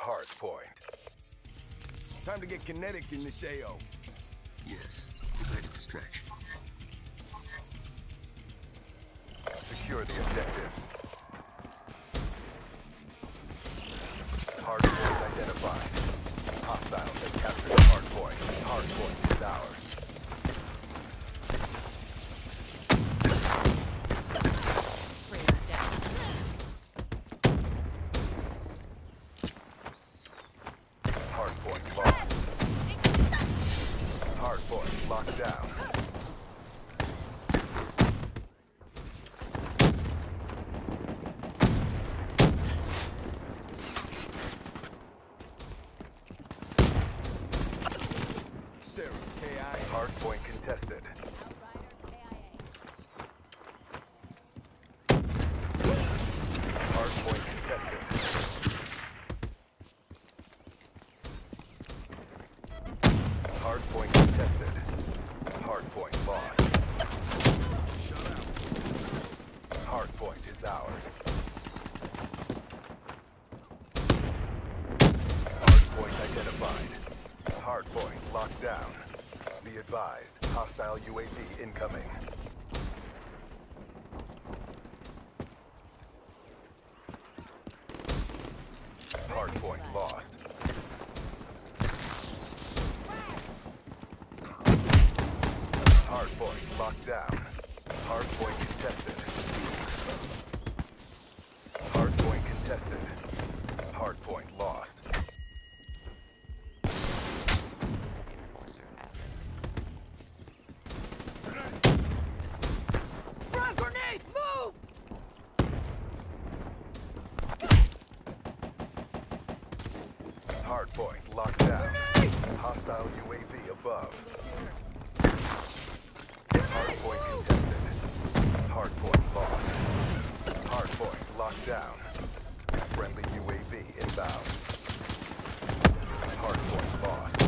Hard point. Time to get kinetic in this AO. Yes, ready distraction. Secure the objectives. Hard point identified. Hostiles have captured the hard point. Hard point is ours. Hard point lost. Hard down. Sarah, KI. Hard point contested. Hard point contested. Hard point contested. Hard point lost. Shut out. Hard point is ours. Hard point identified. Hard point locked down. Be advised, hostile UAV incoming. Hard point lost. Hard point locked down. Hard point contested. Hard point contested. Hard point lost. Frag grenade! Move! Hard locked down. Hostile UAV above. Hard point contested. Hard point lost. Hard point locked down. Friendly UAV inbound. Hard point lost.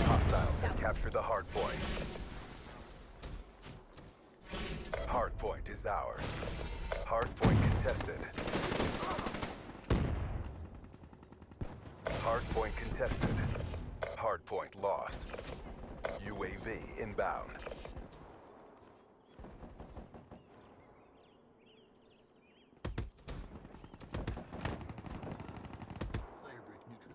Hostiles have captured the hard point. Hard point is ours. Hard point contested. Hard point contested. Hard point lost. UAV inbound. Fire break neutral.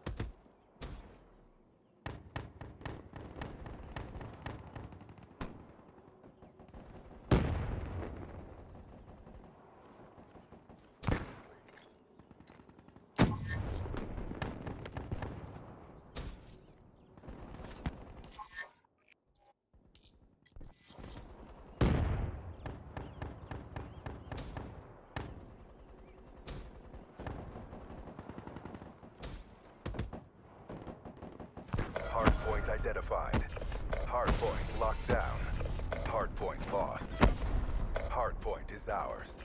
Hard point identified. Hard point locked down. Hard point lost. Hard point is ours.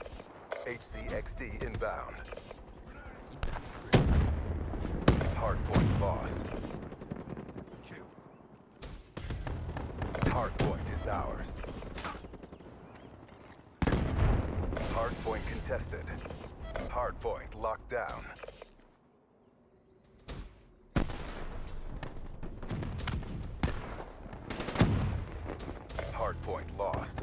HCXD inbound. Hard point lost. Hard point is ours. Hard point contested. Hard point locked down. Hard point lost.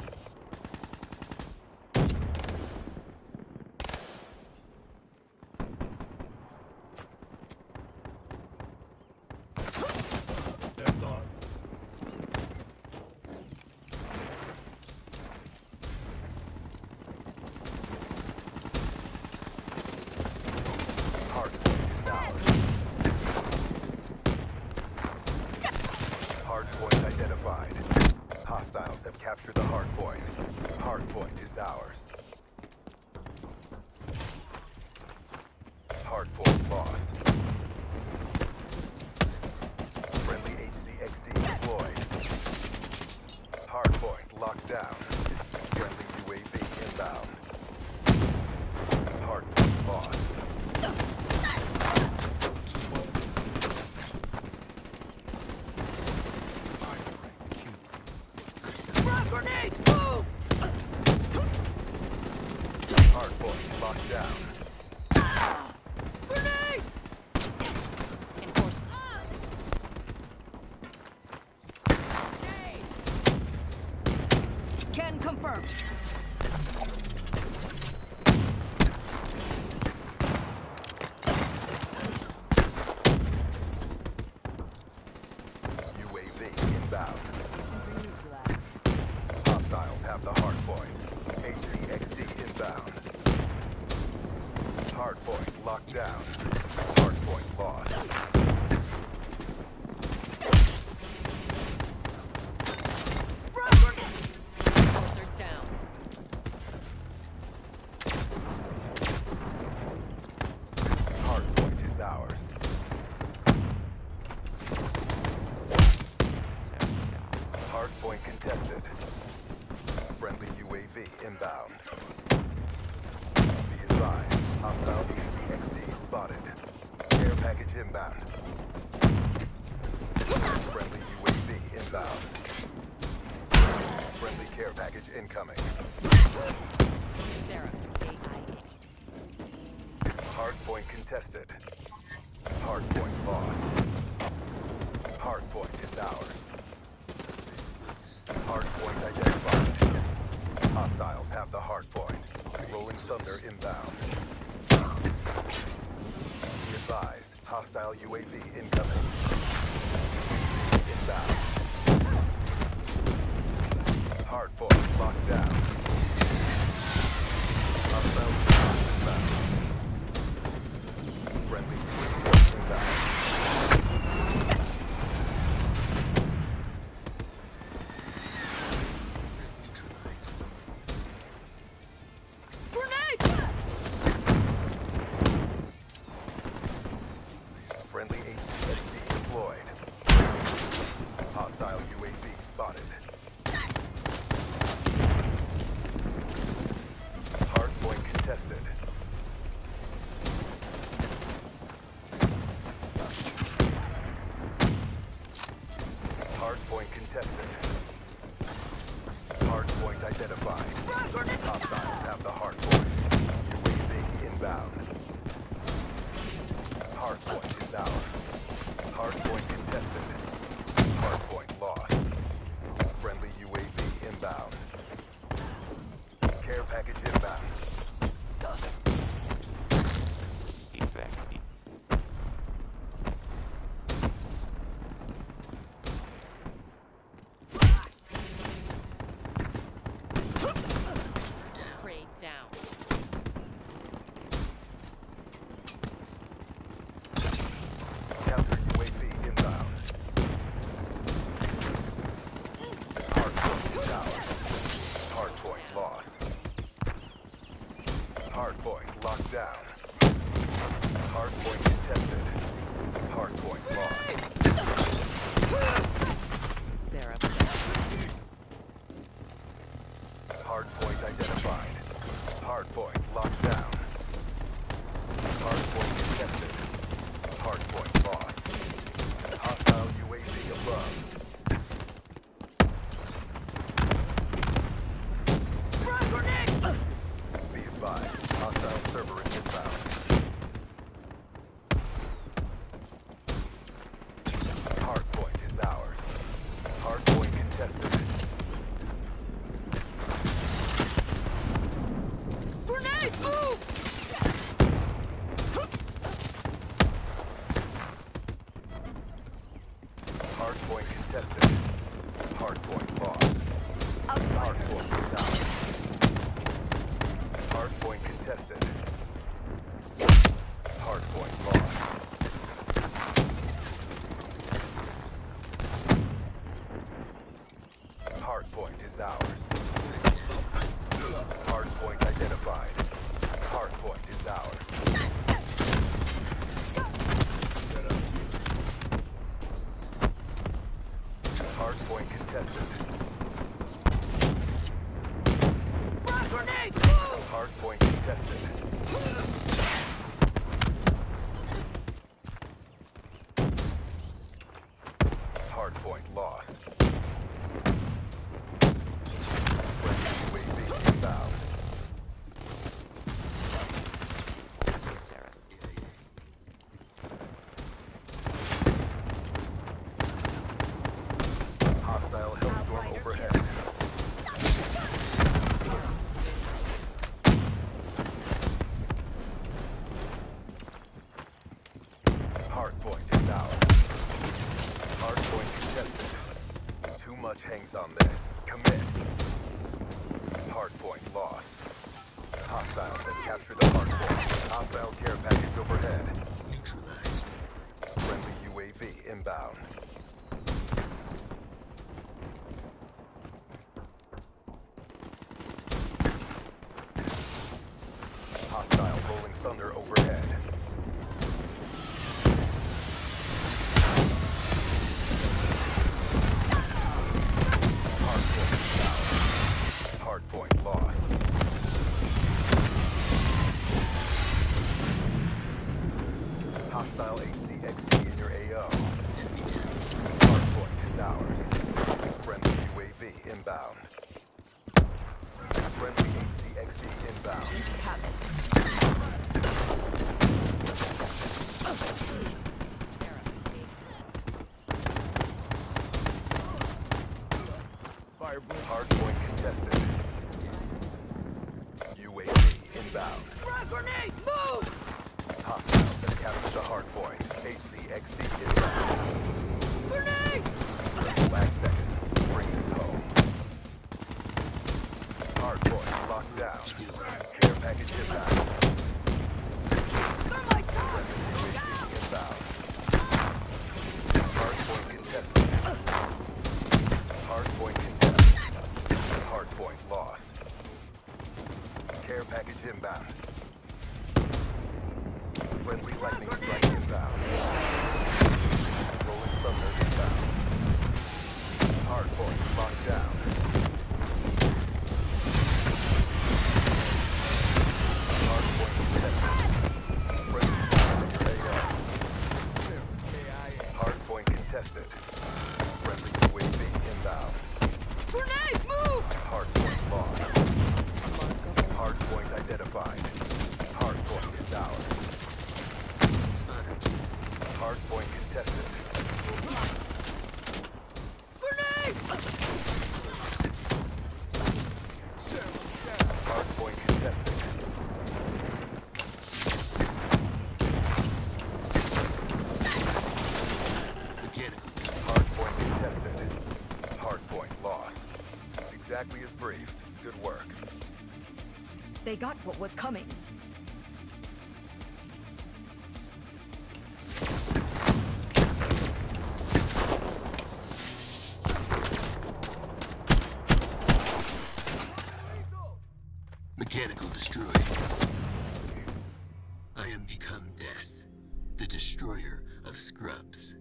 Dead dog. Hard is ours. Hard point identified. Hostiles have captured the hard point. Hard point is ours. 何だ? care package incoming. Hard Hardpoint contested. Hardpoint lost. Hardpoint is ours. Hardpoint identified. Hostiles have the hardpoint. Rolling Thunder inbound. Be advised, hostile UAV incoming. hard point is ours. Hard point Hardpoint is ours. Hardpoint identified. Hardpoint is ours. Hardpoint contested. Hardpoint contested. Hardpoint lost. much hangs on this. Commit. Hardpoint lost. Hostiles have captured the hardpoint. Hostile care package overhead. Neutralized. Friendly UAV inbound. Hardpoint contested. Hardpoint lost. Exactly as briefed. Good work. They got what was coming. mechanical destroyer. I am become Death, the destroyer of scrubs.